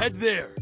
Head there.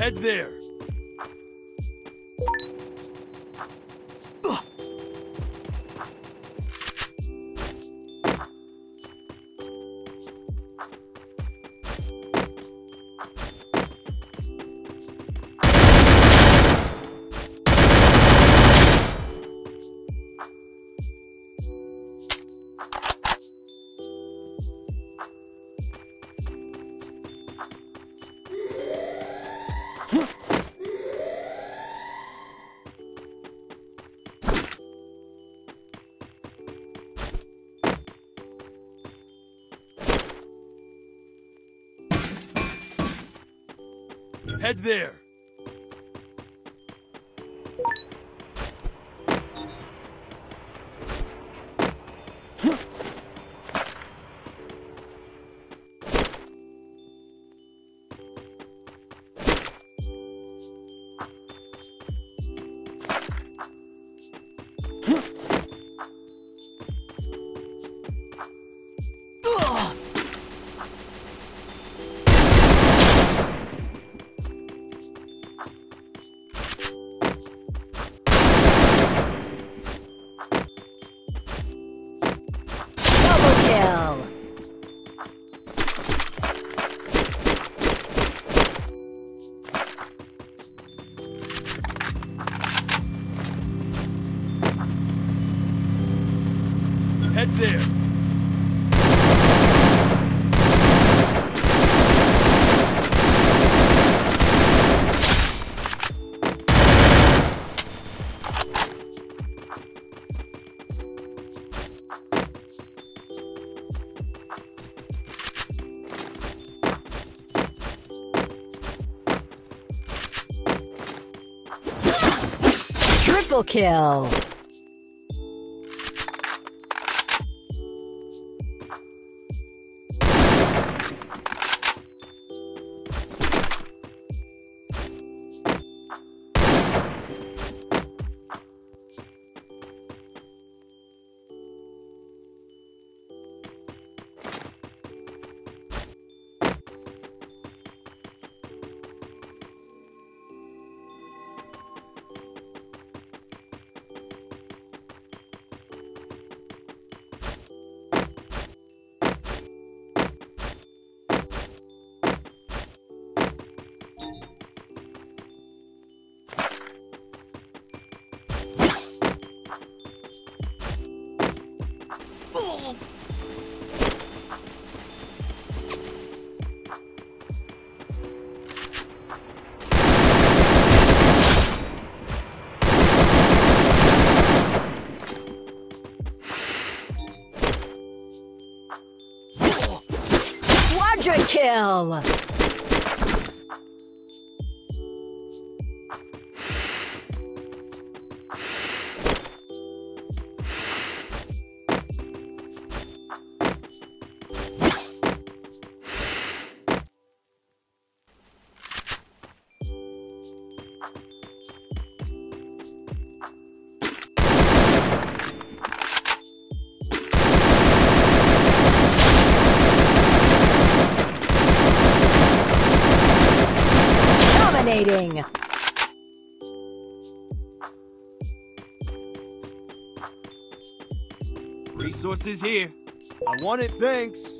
Head there. Head there. Head there. Triple kill! now. Kill! Dominating! Resources here. I want it, thanks.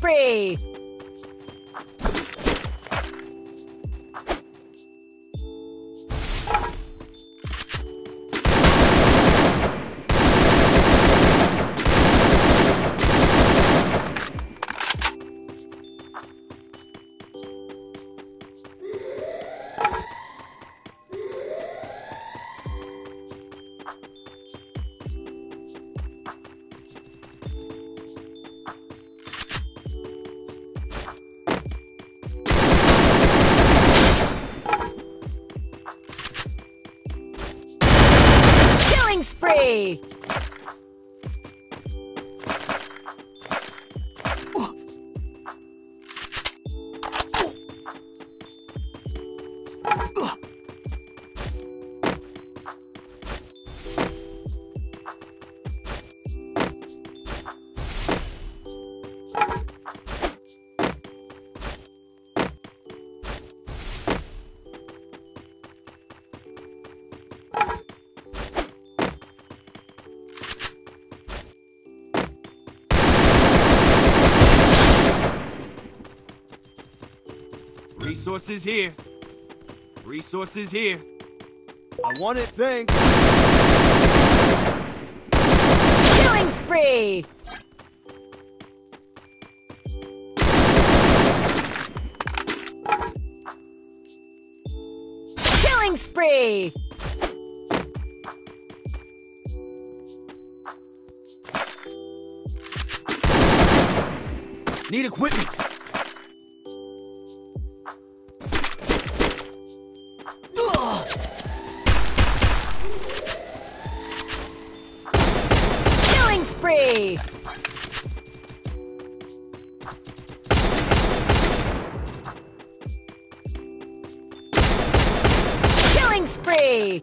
Killing Resources here. Resources here. I want it, thanks. Killing spree! Killing spree! Need equipment. free.